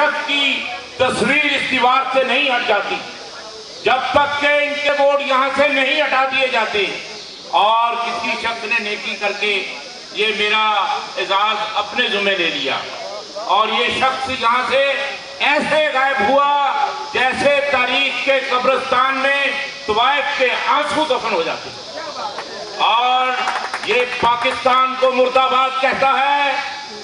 शख्स की तस्वीर इस दीवार से नहीं हट जाती। जब तक के इनके वोट यहाँ से नहीं हटा दिए जाते, और किसी शख्स ने नेकी करके ये मेरा एजाज अपने जुम्मे ले लिया, और ये शख्स यहाँ से ऐसे गायब हुआ जैसे तारीख के कब्रस्तान में तवायफ के आँसू दफन हो जाते। और ये पाकिस्तान को मुर्दाबाद कहता है,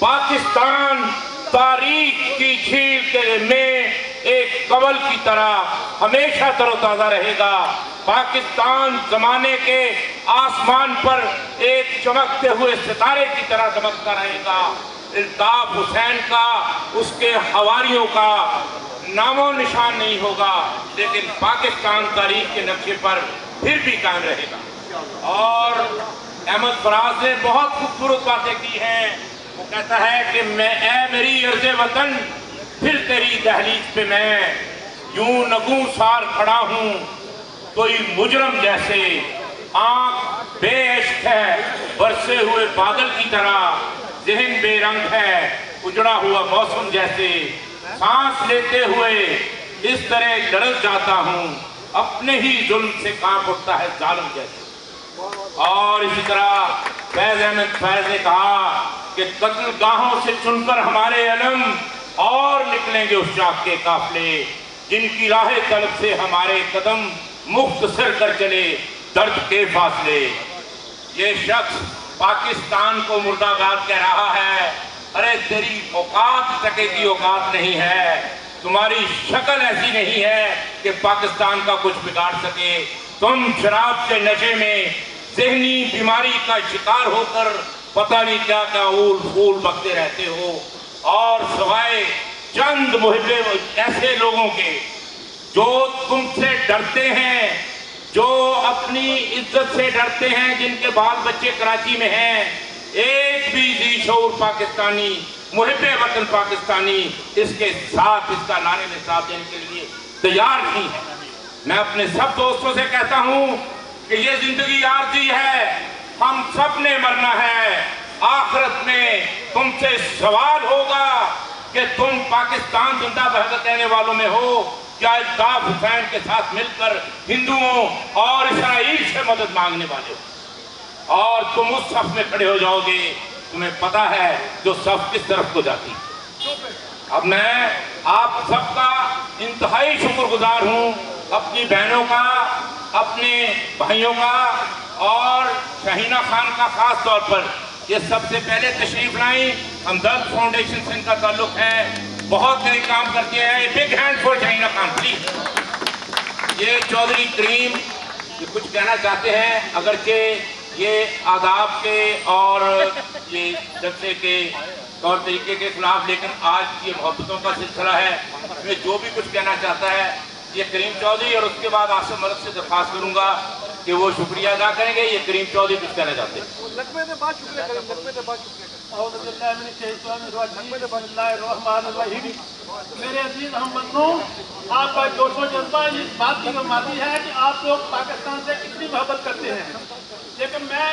पाकिस्तान तारीख की झील के में एक कवल की तरह हमेशा तरोताजा रहेगा। पाकिस्तान जमाने के आसमान पर एक चमकते हुए सितारे की तरह चमकता रहेगा। इल्ताफ हुसैन का, उसके हवारियों का नामो निशान नहीं होगा, लेकिन पाकिस्तान तारीख के नक्शे पर फिर भी कायम रहेगा। और अहमद फराज ने बहुत खूबसूरत बातें की हैं। वो कहता है कि मैं, ए मेरी अर्ज़ वतन, फिर तेरी दहलीज पे मैं यूँ नगू सार खड़ा हूँ, कोई मुजरम जैसे आँख बेइश्क है, बरसे हुए बादल की तरह, जहन बेरंग है, उजड़ा हुआ मौसम जैसे सांस लेते हुए इस तरह लड़क जाता हूँ, अपने ही जुल्म से काँप उठता है जालम जैसे। और इसी तरह फैज अहमद फैज ने कहा कि कत्ल गाहों से चुनकर हमारे अलम और निकलेंगे उस चाक के काफले, जिनकी राह तलब से हमारे कदम मुफ़्त सिर कर चले दर्द के फासले। ये शख्स पाकिस्तान को मुर्दाबाद कह रहा है। अरे, तेरी औकात टके की औकात नहीं है। तुम्हारी शक्ल ऐसी नहीं है कि पाकिस्तान का कुछ बिगाड़ सके। तुम शराब के नशे में जहनी बीमारी का शिकार होकर पता नहीं क्या क्या ऊल फूल बकते रहते हो। और सवाए चंद मुहबे ऐसे लोगों के जो तुमसे डरते हैं, जो अपनी इज़्ज़त से डरते हैं, जिनके बाल बच्चे कराची में हैं। एक भी जी शोर पाकिस्तानी मुहब वतन पाकिस्तानी, इसके साथ इसका नारे में साथ देने के लिए तैयार नहीं है। मैं अपने सब दोस्तों से कहता हूँ कि ये ज़िंदगी आरजी है, हम सबने मरना है। आखिरत में तुमसे सवाल होगा कि तुम पाकिस्तान ज़िंदा बहक कहने वालों में हो क्या अल्ताफ हुसैन के साथ मिलकर हिंदुओं और इसराइल से मदद मांगने वाले हो। और तुम उस सफ में खड़े हो जाओगे, तुम्हें पता है जो सफ किस तरफ़ को जाती अब मैं आप सबका इंतहाई शुक्रगुजार हूँ, अपनी बहनों का, अपने भाइयों का और शहीना खान का खास तौर पर। ये सबसे पहले तशरीफ़ लाई हमदर्द फाउंडेशन से इनका ताल्लुक है। बहुत नए काम करते हैं। Big hand for Shaheena Khan please ये चौधरी करीम ये कुछ कहना चाहते हैं अगरचे ये आदाब के और ये जलसे के तौर तरीके के खिलाफ, लेकिन आज ये मोहब्बतों का सिलसिला है इसमें जो भी कुछ कहना चाहता है, ये करीम चौधरी और उसके बाद आसम मरद से दरख्वास्त करूँगा। कि वो शुक्रिया अदा करेंगे ये करीम चौधरी कुछ कहना चाहते मेरे अज़ीज़ हम आपका जोशो जज्बा इस बात की गमाती है कि आप लोग पाकिस्तान से कितनी मोहब्बत करते हैं। लेकिन मैं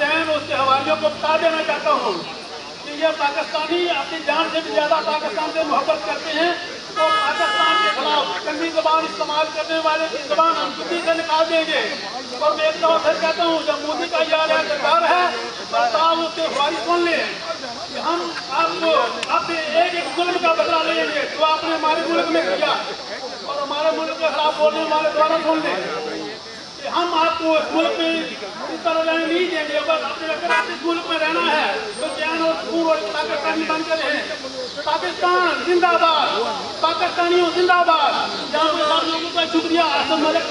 सैन उसके हवालियों को बता देना चाहता हूँ कि ये पाकिस्तानी अपनी जान से भी ज़्यादा पाकिस्तान से मोहब्बत करते हैं। तो पाकिस्तान के खिलाफ गंदी जबान इस्तेमाल करने वाले की जबान हम किसी से निकाल देंगे। और मैं एक दफ़ा फिर कहता हूँ, जब मोदी का यार है सरकार है तो उसके हवाली सुन लें कि हम आपको आपसे एक एक जुल्म का बदला लेंगे, जो आपने हमारे मुल्क में किया। और हमारे मुल्क के खिलाफ बोलने वाले द्वारा सुन लें हम आपको इस मुल्क में इस तरह रहने नहीं देंगे अगर आपने अगर आप मुल्क में रहना है। तो चैन और सुकून और पाकिस्तानी बन के रहें पाकिस्तान जिंदाबाद। पाकिस्तानियों जिंदाबाद। यहाँ लोगों का शुक्रिया आसम मलिक